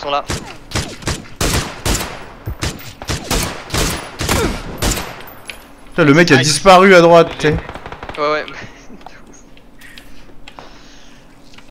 Ils sont là. Putain, le mec a disparu à droite, tu sais. Ouais, ouais.